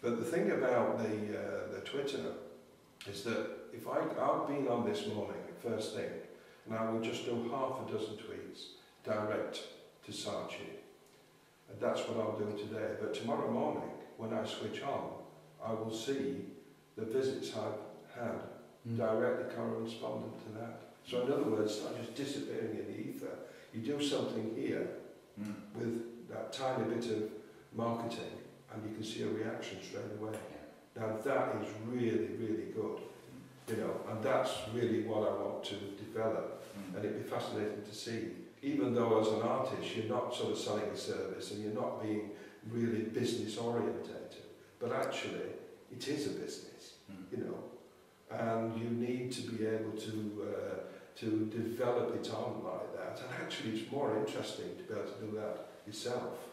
But the thing about the, uh, the Twitter is that if I, I've been on this morning, first thing, and I will just do half a dozen tweets direct to Saatchi. And that's what I'll do today. But tomorrow morning, when I switch on, I will see the visits I've had mm. directly correspondent to that. So in other words, not just disappearing in the ether. You do something here mm. with that tiny bit of marketing can see a reaction straight away. Yeah. Now that is really, really good. You know, and that's really what I want to develop. Mm. And it'd be fascinating to see. Even though as an artist you're not sort of selling a service and you're not being really business orientated, but actually it is a business, mm. you know. And you need to be able to uh, to develop it on like that. And actually it's more interesting to be able to do that yourself